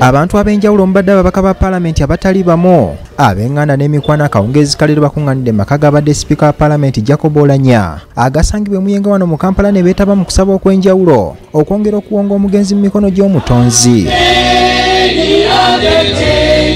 abantu ab'enjawulo mubadde ababaka ba paalamenti abatali bamu. Ab'eŋŋanda n'emikwano akawungeezi kalero bakuŋŋaanidde maka gabadde sipiika wa paalamenti jacob olanya. Agasangibwa emuyenga wano mu kampala ne beetaba mu kusaba okw'enjawulo okwongera okuwonga omugenzi mu mikono gy'omutonzi.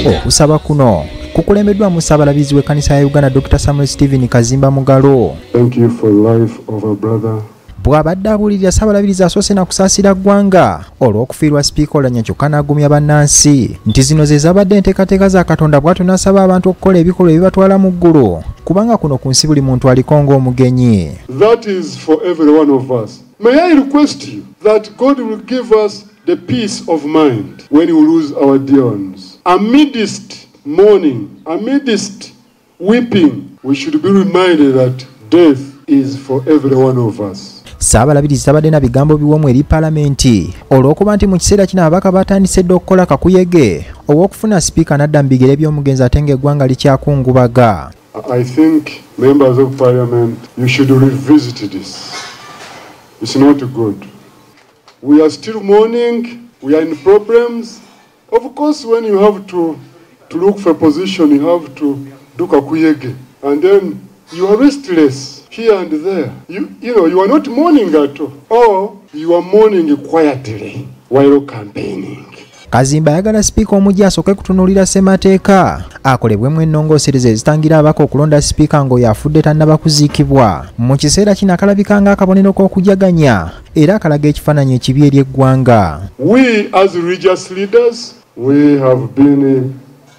Okusaba kuno kukulembeddwa mu ssaabalabizi w'ekkanisa ya uganda dr samuel stephen kazimba mugalo Thank you for life of our brother. Bw'abadde abuulirira ssabalabirizi asoose na kusaasira ggwanga olw'okufiirwa sipiika olanya kyokka n'agumya bannansi nti zino ze zabadde enteekateeka za katonda bw'atyo n'asaba abantu okukola ebikolwa ebibatwala mu ggulu kubanga kuno ku nsi buli muntu aliko ng'omugenyi That is for every one of us. May I request you that God will give us the peace of mind when we lose our dear ones. Amidst mourning, amidst weeping, we should be reminded that death is for every one of us. Saabalabirizi tabadde na bigambo biwomu eri paalamenti olw'okuba nti mu kiseera kino ababaka batandise dde okukola kakuyege ow'okufuna sipiika n'adda mu bigere by'omugenzi ate ng'eggwanga likyakungubaga I think, members of parliament, you should revisit this. It's not good. We are still mourning, we are in problems. Of course, when you have to, to look for a position, you have to do kakuyege. And then you are restless here and there. You, you know, you are not mourning at all. Or you are mourning quietly while campaigning. kazimba ayagala sipiika omujja asooke kutunuulira ssemateeka akolebwemu ennongoosereza ezitangira abaka okulonda sipiika ng'oyo afudde tannaba kuziikibwa mu kiseera kino akalabika ng'akabonero k'okujaganya era akalaga ekifaananyi ekibi eri eggwanga We, as religious leaders, we have been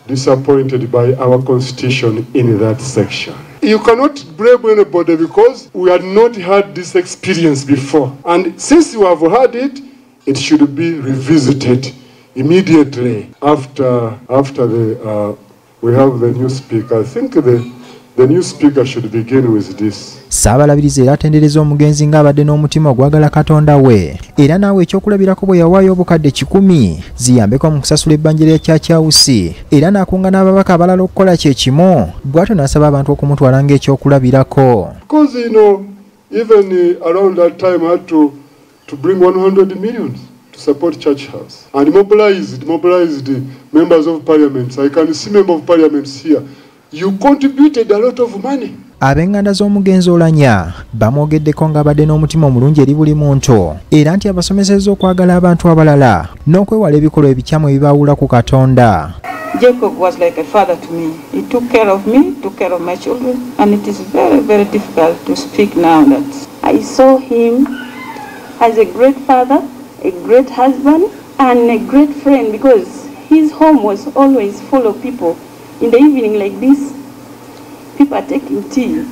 disappointed by our constitution in that section. You cannot blame anybody because we had not had this experience before. And since you have had it, it should be revisited immediately after, after the, uh, we have the new speaker. I think the, the new speaker should begin with this. Saabalabirizi era atendereza omugenzi ng'abadde n'omutima ogwagala katonda we era naawe ekyokulabirako bwe yawaayo obukadde kikumi ziyambeko mu kusasula ebbanja lya kyakyawusi era n'akunga n'ababaka abalala okukola kye kimu bw'atyo n'asaba abantu okumutwala ng'ekyokulabirako even uh, around that time, I had to, to bring 100 million to support Church House. And mobilized, mobilized members of parliament. I can see members of parliaments here. You contributed a lot of money. Ab'eŋŋanda z'omugenzi olanya bamwogeddeko ng'abadde n'omutima omulungi eri buli muntu era nti abasomesezza okwagala abantu abalala n'okwewala ebikolwa ebikyamu ebibaawula ku katonda Jacob was like a father to me. He took care of me, took care of my children, and it is very, very difficult to speak now that I saw him as a great father, a great husband, and a great friend because his home was always full of people. In the evening like this, people are taking tea.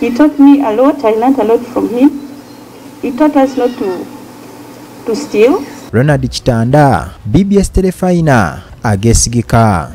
He taught me a lot. I learned a lot from him. He taught us not to to steal. ronald kitanda bbs Telefina, ageesigika